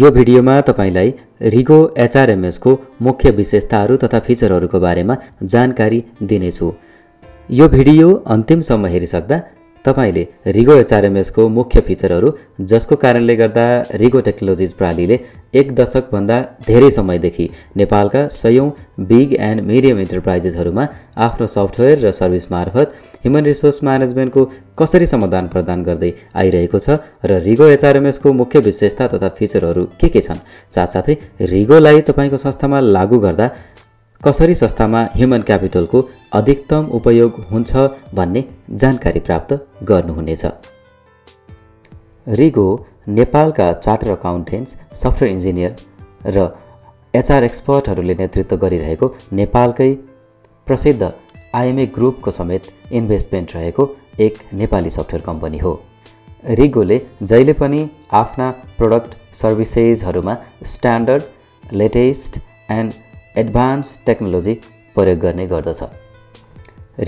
यो भिडियोमा तपाईँलाई रिगो एचआरएमएसको मुख्य विशेषताहरू तथा फिचरहरूको बारेमा जानकारी दिनेछु। यो भिडियो अन्तिमसम्म हेरिसक्दा तपाईँले रिगो एचआरएमएसको मुख्य फिचरहरू जसको कारणले गर्दा रिगो टेक्नोलोजिज प्रणालीले एक दशकभन्दा धेरै समयदेखि नेपालका सयौँ बिग एन्ड मिडियम इन्टरप्राइजेसहरूमा आफ्नो सफ्टवेयर र सर्भिस मार्फत ह्युमन रिसोर्स म्यानेजमेन्टको कसरी समाधान प्रदान गर्दै आइरहेको छ र रिगो एचआरएमएसको मुख्य विशेषता तथा फिचरहरू के के छन्? साथसाथै रिगोलाई तपाईँको संस्थामा लागू गर्दा कसरी संस्थामा ह्युमन क्यापिटलको अधिकतम उपयोग हुन्छ भन्ने जानकारी प्राप्त गर्नुहुनेछ। रिगो नेपालका चार्टर अकाउन्टेन्ट्स सफ्टवेयर इन्जिनियर र एचआर एक्सपर्टहरूले नेतृत्व गरिरहेको नेपालकै प्रसिद्ध आइएमए ग्रुपको समेत इन्भेस्टमेन्ट रहेको एक नेपाली सफ्टवेयर कम्पनी हो। रिगोले जहिले पनि आफ्ना product सर्भिसेजहरूमा standard latest and advance technology प्रयोग गर्ने गर्दछ।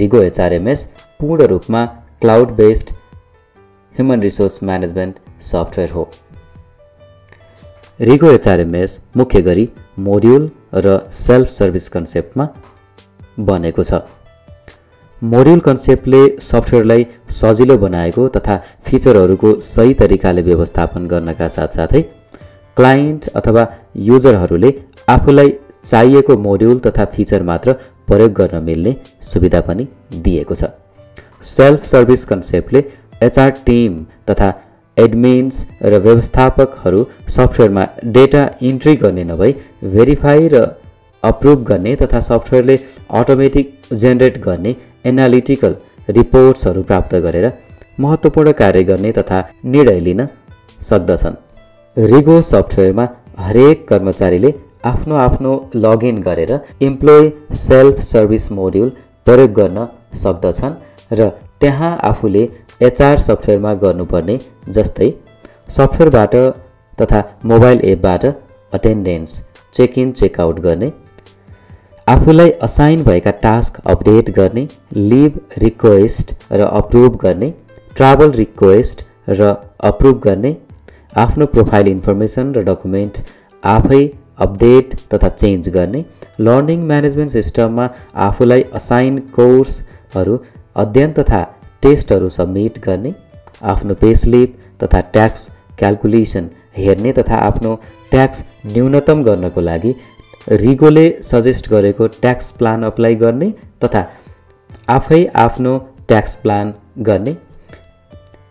रिगो एचआरएमएस पूर्ण रूपमा cloud based human resource management software हो। रिगो एचआरएमएस मुख्य गरी मोड्युल र सेल्फ सर्भिस कन्सेप्टमा बनेको छ। मोड्युल कन्सेप्टले सफ्टवेयरलाई सजिलो बनाएको तथा फिचरहरूको सही तरिकाले व्यवस्थापन गर्नका साथसाथै क्लाइन्ट अथवा युजरहरूले आफूलाई चाहिएको मोड्युल तथा फिचर मात्र प्रयोग गर्न मिल्ने सुविधा पनि दिएको छ। सेल्फ सर्भिस कन्सेप्टले एचआर टिम तथा एडमिन्स र व्यवस्थापकहरू सफ्टवेयरमा डेटा इन्ट्री गर्ने नभई भेरिफाई र अप्रुभ गर्ने तथा सफ्टवेयरले अटोमेटिक जेनेरेट गर्ने एनालिटिकल रिपोर्ट्सहरू प्राप्त गरेर महत्त्वपूर्ण कार्य गर्ने तथा निर्णय लिन सक्दछन्। रिगो सफ्टवेयरमा हरेक कर्मचारीले आफ्नो आफ्नो लगइन गरेर इम्प्लोइ सेल्फ सर्भिस मोड्युल प्रयोग गर्न सक्दछन् र त्यहाँ आफूले एचआर सफ्टवेयरमा गर्नुपर्ने जस्तै सफ्टवेयरबाट तथा मोबाइल एपबाट अटेन्डेन्स चेक इन चेकआउट गर्ने आफूलाई असाइन भएका टास्क अपडेट गर्ने लिभ रिक्वेस्ट र अप्रुभ गर्ने ट्राभल रिक्वेस्ट र अप्रुभ गर्ने आफ्नो प्रोफाइल इन्फर्मेसन र डकुमेन्ट आफै अपडेट तथा चेन्ज गर्ने लर्निङ म्यानेजमेन्ट सिस्टममा आफूलाई असाइन कोर्सहरू अध्ययन तथा टेस्टहरू सब्मिट गर्ने आफ्नो पेस्लिप तथा ट्याक्स क्यालकुलेसन हेर्ने तथा आफ्नो ट्याक्स न्यूनतम गर्नको लागि रिगोले सजेस्ट गरेको ट्याक्स प्लान अप्लाई गर्ने तथा आफै आफ्नो ट्याक्स प्लान गर्ने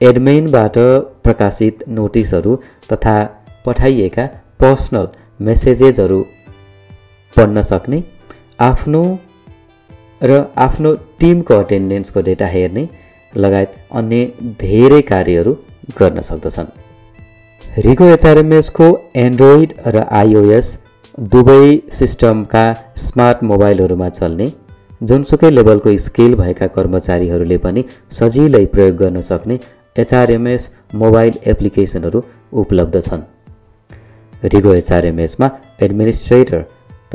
एडमेनबाट प्रकाशित नोटिसहरू तथा पठाइएका पर्सनल मेसेजेसहरू पढ्न सक्ने आफ्नो र आफ्नो टिमको अटेन्डेन्सको डेटा हेर्ने लगायत अन्य धेरै कार्यहरू गर्न सक्दछन्। रिगो एचआरएमएसको एन्ड्रोइड र आइओएस दुवै सिस्टमका स्मार्ट मोबाइलहरूमा चल्ने जुनसुकै लेभलको स्किल भएका कर्मचारीहरूले पनि सजिलै प्रयोग गर्न सक्ने एचआरएमएस मोबाइल एप्लिकेसनहरू उपलब्ध छन्। रिगो एचआरएमएसमा एडमिनिस्ट्रेटर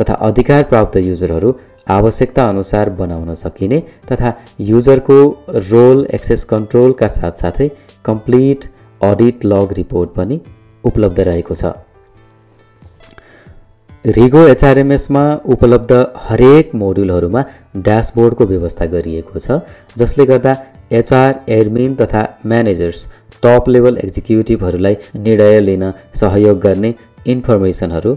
तथा अधिकार प्राप्त युजरहरू आवश्यकता अनुसार बनाउन सकिने तथा युजरको रोल एक्सेस कन्ट्रोलका साथसाथै कम्प्लिट अडिट लग रिपोर्ट पनि उपलब्ध रहेको छ। रिगो एचआरएमएसमा उपलब्ध हरेक मोड्युलहरूमा ड्यासबोर्डको व्यवस्था गरिएको छ जसले गर्दा एचआर एडमिन तथा म्यानेजर्स टप लेभल एक्जिक्युटिभहरूलाई निर्णय लिन सहयोग गर्ने इन्फर्मेसनहरू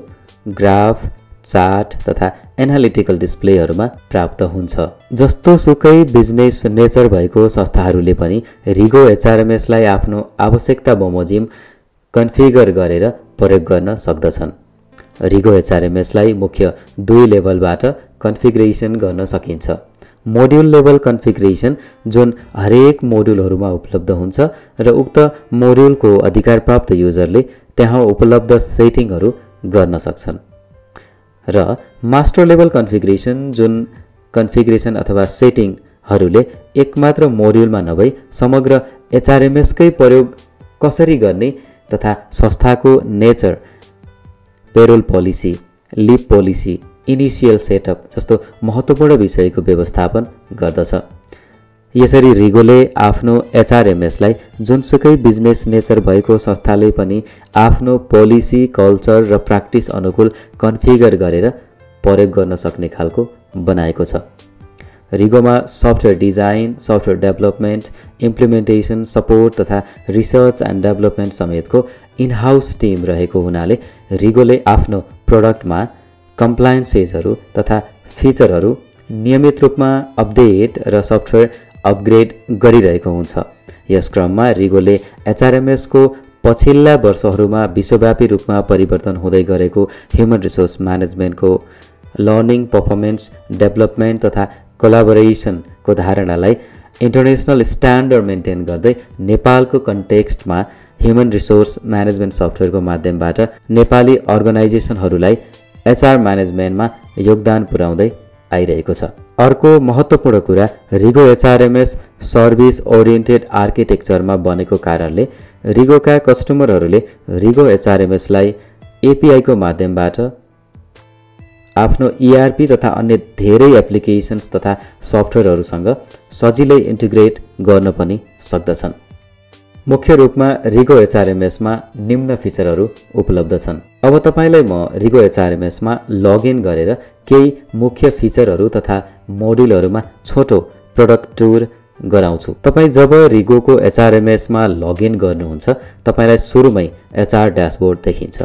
ग्राफ चार्ट तथा एनालिटिकल डिस्प्लेहरूमा प्राप्त हुन्छ। जस्तो सुकै बिजनेस नेचर भएको संस्थाहरूले पनि रिगो एचआरएमएसलाई आफ्नो आवश्यकता बमोजिम कन्फिगर गरेर प्रयोग गर्न सक्दछन्। रिगो एचआरएमएसलाई मुख्य दुई लेभलबाट कन्फिग्रेसन गर्न सकिन्छ। मोड्युल लेभल कन्फिग्रेसन जुन हरेक मोड्युलहरूमा उपलब्ध हुन्छ र उक्त मोड्युलको अधिकारप्राप्त युजरले त्यहाँ उपलब्ध सेटिङहरू गर्न सक्छन्। र मास्टर लेभल कन्फिग्रेसन जुन कन्फिग्रेसन अथवा सेटिङहरूले एकमात्र मोड्युलमा नभई समग्र एचआरएमएसकै प्रयोग कसरी गर्ने तथा संस्थाको nature payroll policy leave policy initial setup जस्तो महत्त्वपूर्ण विषयको व्यवस्थापन गर्दछ। यसरी रिगोले आफ्नो एचआरएमएसलाई जुनसुकै बिजनेस नेचर भएको संस्थाले पनि आफ्नो पोलिसी कल्चर र प्र्याक्टिस अनुकूल कन्फिगर गरेर प्रयोग गर्न सक्ने खालको बनाएको छ। रिगोमा software design software development implementation support तथा रिसर्च एन्ड डेभलपमेन्ट समेतको इनहाउस टिम रहेको हुनाले रिगोले आफ्नो प्रडक्टमा कम्प्लायन्सेसहरू तथा फिचरहरू नियमित रूपमा अपडेट र सफ्टवेयर अपग्रेड गरिरहेको हुन्छ। यस क्रममा रिगोले एचआरएमएसको पछिल्ला वर्षहरूमा विश्वव्यापी रूपमा परिवर्तन हुँदै गरेको ह्युमन रिसोर्स म्यानेजमेन्टको लर्निङ पर्फर्मेन्स डेभलपमेन्ट तथा कोलाबोरेसनको धारणालाई इन्टरनेसनल स्ट्यान्डर्ड मेन्टेन गर्दै नेपालको कन्टेक्स्टमा ह्युमन रिसोर्स म्यानेजमेन्ट सफ्टवेयरको माध्यमबाट नेपाली अर्गनाइजेसनहरूलाई एचआर म्यानेजमेन्टमा योगदान पुर्याउँदै आइरहेको छ। अर्को महत्त्वपूर्ण कुरा रिगो एचआरएमएस सर्भिस ओरिएन्टेड आर्किटेक्चरमा बनेको कारणले रिगोका कस्टमरहरूले रिगो एचआरएमएसलाई एपिआईको माध्यमबाट आफ्नो इआरपी तथा अन्य धेरै एप्लिकेसन्स तथा सफ्टवेयरहरूसँग सजिलै इन्टिग्रेट गर्न पनि सक्दछन्। मुख्य रूपमा रिगो एचआरएमएसमा निम्न फिचरहरू उपलब्ध छन्। अब तपाईँलाई म रिगो एचआरएमएसमा लगइन गरेर केही मुख्य फिचरहरू तथा मोड्युलहरूमा छोटो प्रडक्ट टुर गराउँछु। तपाईँ जब रिगोको एचआरएमएसमा लगइन गर्नुहुन्छ तपाईँलाई सुरुमै एचआर ड्यासबोर्ड देखिन्छ।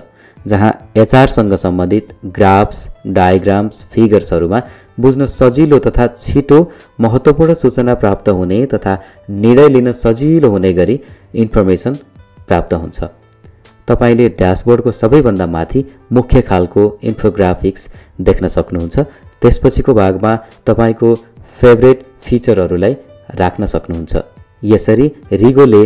जहाँ एचआरसँग सम्बन्धित ग्राफ्स डायग्राम्स फिगर्सहरूमा बुझ्न सजिलो तथा छिटो महत्त्वपूर्ण सूचना प्राप्त हुने तथा निर्णय लिन सजिलो हुने गरी इन्फर्मेसन प्राप्त हुन्छ। तपाईँले ड्यासबोर्डको सबैभन्दा माथि मुख्य खालको इन्फोग्राफिक्स देख्न सक्नुहुन्छ। त्यसपछिको भागमा तपाईँको फेभरेट फिचरहरूलाई राख्न सक्नुहुन्छ। यसरी रिगोले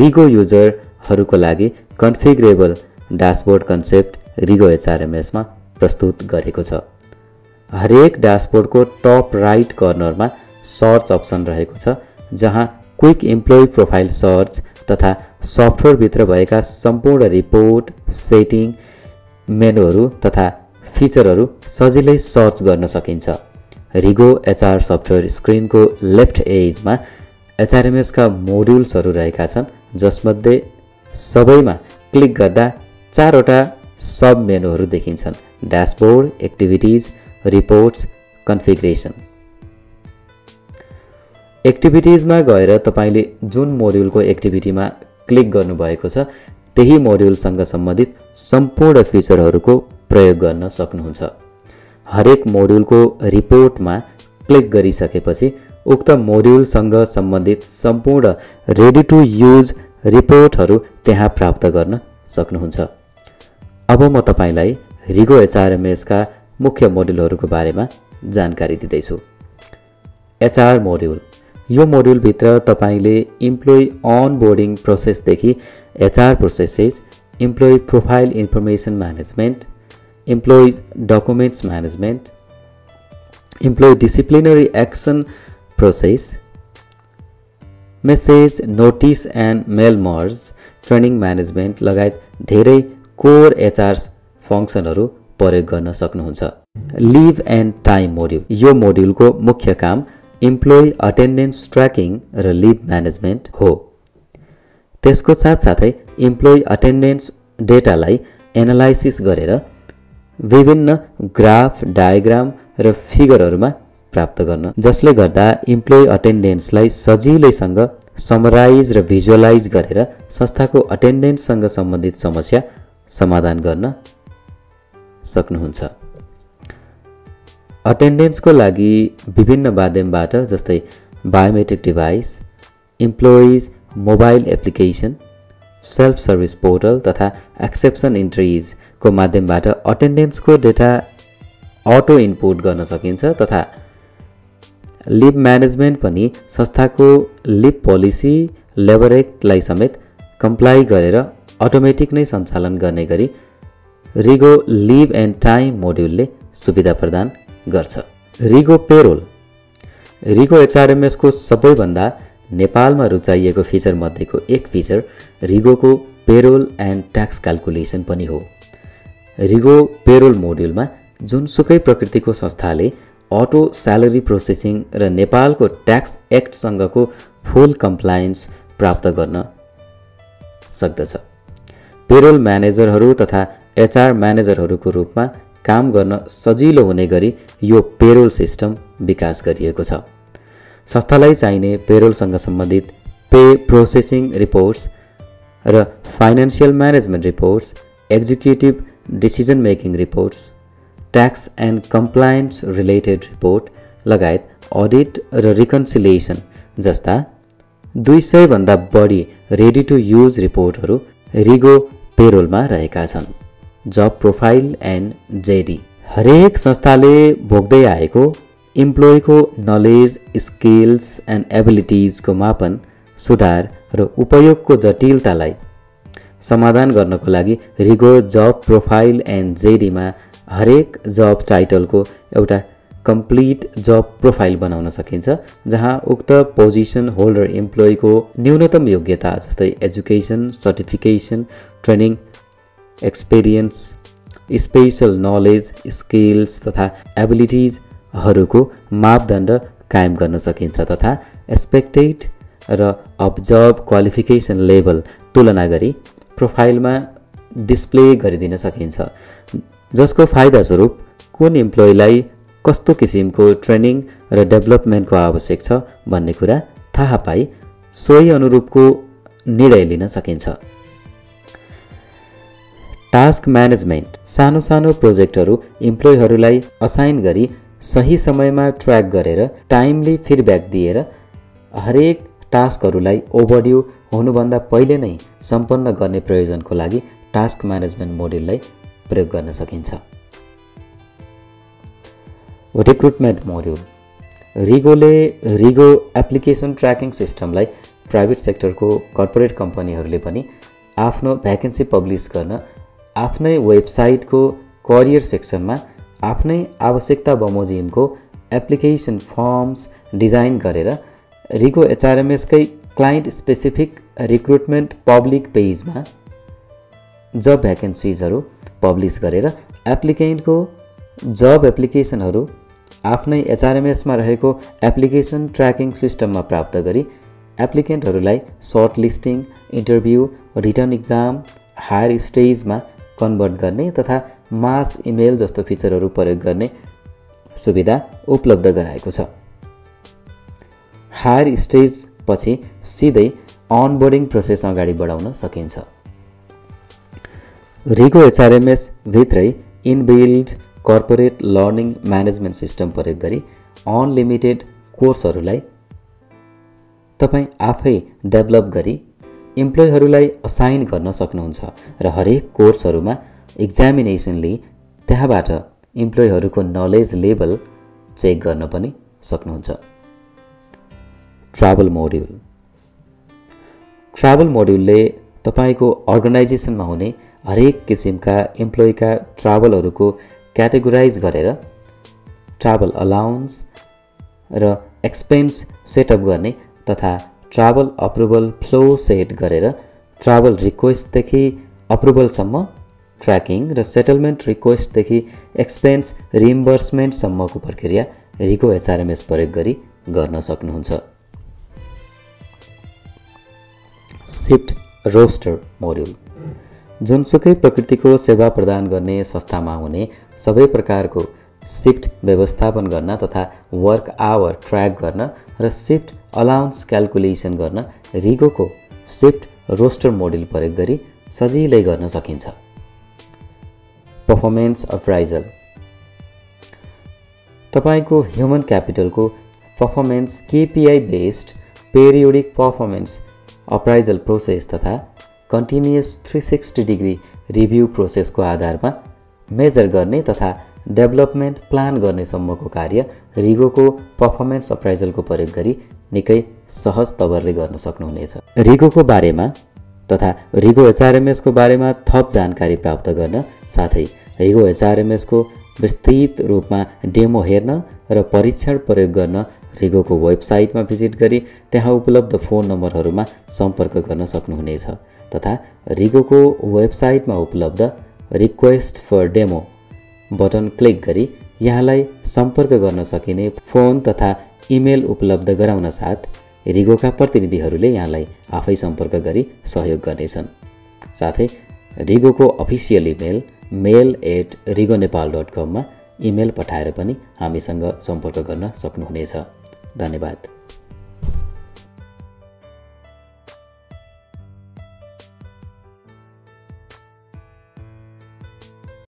रिगो युजरहरूको लागि कन्फिग्रेबल ड्यासबोर्ड कन्सेप्ट रिगो एचआरएमएसमा प्रस्तुत गरेको छ। हरेक ड्यासबोर्डको टप राइट कर्नरमा सर्च अप्सन रहेको छ जहाँ क्विक इम्प्लोइ प्रोफाइल सर्च तथा सफ्टवेयरभित्र भएका सम्पूर्ण रिपोर्ट सेटिङ मेनुहरू तथा फिचरहरू सजिलै सर्च गर्न सकिन्छ। रिगो एचआर सफ्टवेयर स्क्रिनको लेफ्ट एजमा एचआरएमएसका मोड्युल्सहरू रहेका छन् जसमध्ये सबैमा क्लिक गर्दा चारवटा सब मेनुहरू देखिन्छन् ड्यासबोर्ड एक्टिभिटिज रिपोर्ट्स कन्फिग्रेसन एक्टिभिटिजमा गएर तपाईँले जुन मोड्युलको एक्टिभिटीमा क्लिक गर्नुभएको छ त्यही मोड्युलसँग सम्बन्धित सम्पूर्ण फिचरहरूको प्रयोग गर्न सक्नुहुन्छ। हरेक मोड्युलको रिपोर्टमा क्लिक गरिसकेपछि उक्त मोड्युलसँग सम्बन्धित सम्पूर्ण रेडी टु युज रिपोर्टहरू त्यहाँ प्राप्त गर्न सक्नुहुन्छ। अब म तपाईँलाई रिगो एचआरएमएसका मुख्य मोड्युलहरूको बारेमा जानकारी दिँदैछु। HR module. यो मोड्युलभित्र तपाईँले employee boarding प्रोसेसदेखि HR processes employee profile information management employees documents management employee disciplinary action process message notice and mail merge training management लगायत धेरै कोर एचआर फङ्सनहरू प्रयोग गर्न सक्नुहुन्छ। Leave and time module. यो मोड्युलको मुख्य काम इम्प्लोइ अटेन्डेन्स ट्र्याकिङ र लिभ म्यानेजमेन्ट हो। त्यसको साथसाथै इम्प्लोइ अटेन्डेन्स डेटालाई एनालाइसिस गरेर विभिन्न ग्राफ डायग्राम र फिगरहरूमा प्राप्त गर्न। जसले गर्दा इम्प्लोइ अटेन्डेन्सलाई सजिलैसँग समराइज र भिजुअलाइज गरेर संस्थाको अटेन्डेन्ससँग सम्बन्धित समस्या समाधान गर्न सक्नुहुन्छ। अटेन्डेन्सको लागि विभिन्न माध्यमबाट जस्तै biometric device employees mobile application self service portal तथा एक्सेप्सन इन्ट्रिजको माध्यमबाट अटेन्डेन्सको डेटा अटो इनपुट गर्न सकिन्छ तथा लिभ म्यानेजमेन्ट पनि संस्थाको लिभ पोलिसी लेबर समेत कम्प्लाई गरेर अटोमेटिक नै सञ्चालन गर्ने गरी रिगो लिभ एन्ड टाइम मोड्युलले सुविधा प्रदान गर्छ। रिगो पेरोल रिगो एचआरएमएसको सबैभन्दा नेपालमा रुचाइएको फिचर मध्येको एक फिचर रिगोको पेरोल एन्ड ट्याक्स क्यालकुलेसन पनि हो। रिगो पेरोल मोड्युलमा जुनसुकै प्रकृतिको संस्थाले अटो स्यालेरी प्रोसेसिङ र नेपालको ट्याक्स एक्टसँगको फुल कम्प्लायन्स प्राप्त गर्न सक्दछ। पेरोल म्यानेजरहरू तथा एचआर म्यानेजरहरूको रूपमा काम गर्न सजिलो हुने गरी यो पेरोल सिस्टम विकास गरिएको छ। संस्थालाई चाहिने पेरोलसँग सम्बन्धित पे प्रोसेसिङ रिपोर्ट्स र financial management reports executive decision making reports tax and compliance related report लगायत अडिट र रिकन्सिलिएसन जस्ता दुई सयभन्दा बढी रेडी टु युज रिपोर्टहरू रिगो पेरोलमा रहेका छन्। जब प्रोफाइल एन्ड जेडी हरेक संस्थाले भोग्दै आएको इम्प्लोइको नलेज स्किल्स एन्ड एबिलिटिजको मापन सुधार र उपयोगको जटिलतालाई समाधान गर्नको लागि रिगो जब प्रोफाइल एन्ड जेडीमा हरेक जब टाइटलको एउटा कम्प्लिट जब प्रोफाइल बनाउन सकिन्छ जहाँ उक्त पोजिसन होल्डर इम्प्लोइको न्यूनतम योग्यता जस्तै education certification training experience special knowledge skills तथा एबिलिटिजहरूको मापदण्ड कायम गर्न सकिन्छ तथा एक्सपेक्टेड र अब्जर्भ क्वालिफिकेसन लेभल तुलना गरी प्रोफाइलमा डिस्प्ले गरिदिन सकिन्छ। जसको फाइदास्वरूप कुन इम्प्लोइलाई कस्तो किसिमको ट्रेनिङ र डेभलपमेन्टको आवश्यक छ भन्ने कुरा थाहा पाई सोही अनुरूपको निर्णय लिन सकिन्छ। टास्क म्यानेजमेन्ट सानो सानो प्रोजेक्टहरू इम्प्लोइहरूलाई असाइन गरी सही समयमा ट्र्याक गरेर टाइमली फिडब्याक दिएर हरेक टास्कहरूलाई ओभरड्यु हुनुभन्दा पहिले नै सम्पन्न गर्ने प्रयोजनको लागि टास्क म्यानेजमेन्ट मोड्युललाई प्रयोग गर्न सकिन्छ। रिक्रुटमेन्ट मोड्युल रिगोले रिगो एप्लिकेसन ट्र्याकिङ सिस्टमलाई प्राइभेट सेक्टरको कर्पोरेट कम्पनीहरूले पनि आफ्नो भ्याकेन्सी पब्लिस गर्न आफ्नै वेबसाइटको करियर सेक्सनमा आफ्नै आवश्यकता बमोजिमको एप्लिकेसन फर्म्स डिजाइन गरेर रिगो एचआरएमएसकै क्लाइन्ट स्पेसिफिक रिक्रुटमेन्ट पब्लिक पेजमा जब भ्याकेन्सिजहरू पब्लिस गरेर एप्लिकेन्टको जब एप्लिकेसनहरू आफ्नै एचआरएमएसमा रहेको एप्लिकेसन ट्र्याकिङ सिस्टममा प्राप्त गरी एप्लिकेन्टहरूलाई shortlisting interview written exam higher स्टेजमा कन्भर्ट गर्ने तथा मास इमेल जस्तो फिचरहरू प्रयोग गर्ने सुविधा उपलब्ध गराएको छ। हायर स्टेज पछि सिधै अनबोर्डिङ प्रोसेस अगाडि बढाउन सकिन्छ। रिगो एचआरएमएस भित्रै inbuilt corporate learning management system प्रयोग गरी अनलिमिटेड कोर्सहरूलाई तपाईँ आफै डेभलप गरी इम्प्लोइहरूलाई असाइन गर्न सक्नुहुन्छ र हरेक कोर्सहरूमा इक्जामिनेसन लिई त्यहाँबाट इम्प्लोइहरूको नलेज लेभल चेक गर्न पनि सक्नुहुन्छ। ट्राभल मोड्युल ट्राभल मोड्युलले तपाईँको अर्गनाइजेसनमा हुने हरेक किसिमका इम्प्लोइका ट्राभलहरूको क्याटेगोराइज गरेर ट्राभल अलाउन्स र एक्सपेन्स सेटअप गर्ने तथा ट्राभल अप्रुभल फ्लो सेट गरेर ट्राभल रिक्वेस्टदेखि अप्रुभलसम्म ट्र्याकिङ र सेटलमेन्ट रिक्वेस्टदेखि एक्सपेन्स रिइम्बर्समेन्टसम्मको प्रक्रिया रिको एचआरएमएस प्रयोग गरी गर्न सक्नुहुन्छ। सिफ्ट रोस्टर मोड्युल जुनसुकै प्रकृतिको सेवा प्रदान गर्ने संस्थामा हुने सबै प्रकारको सिफ्ट व्यवस्थापन गर्न तथा वर्क आवर ट्र्याक गर्न र सिफ्ट अलाउन्स क्यालकुलेसन गर्न रिगोको सिफ्ट रोस्टर मोडल प्रयोग गरी सजिलै गर्न सकिन्छ। पर्फर्मेन्स अप्राइजल तपाईँको human क्यापिटलको performance KPI based periodic performance appraisal process तथा continuous three sixty degree review प्रोसेसको आधारमा मेजर गर्ने तथा डेभलपमेन्ट प्लान गर्नेसम्मको कार्य रिगोको पर्फर्मेन्स अप्राइजलको प्रयोग गरी निकै सहज तवरले गर्न सक्नुहुनेछ। रिगोको बारेमा तथा रिगो एचआरएमएसको बारेमा थप जानकारी प्राप्त गर्न साथै रिगो एचआरएमएसको विस्तृत रूपमा डेमो हेर्न र परीक्षण प्रयोग गर्न रिगोको वेबसाइटमा भिजिट गरी त्यहाँ उपलब्ध फोन नम्बरहरूमा सम्पर्क गर्न सक्नुहुनेछ। तथा रिगोको वेबसाइटमा उपलब्ध request for demo button click गरी यहाँलाई सम्पर्क गर्न सकिने फोन तथा इमेल उपलब्ध गराउन साथ रिगोका प्रतिनिधिहरूले यहाँलाई आफै सम्पर्क गरी सहयोग गर्नेछन्। साथै रिगोको official email mail at Rigo Nepal dot कममा इमेल पठाएर पनि हामीसँग सम्पर्क गर्न सक्नुहुनेछ। धन्यवाद।